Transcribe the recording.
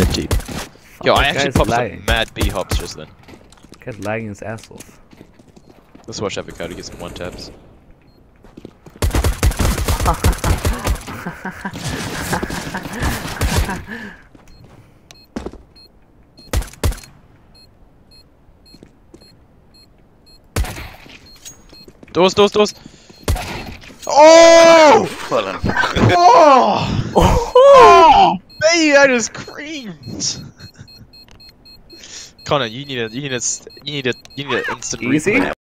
mid deep. Yo, Oh, I actually popped lagging. some mad B hops just then. Guy's lagging his ass off. Let's watch Avocado get some one taps. Doors, doors, doors! Oh! Well done. Oh! Oh! Baby, I just creamed! Connor, you need a, you need a, you need a, you need an instant Easy? replay.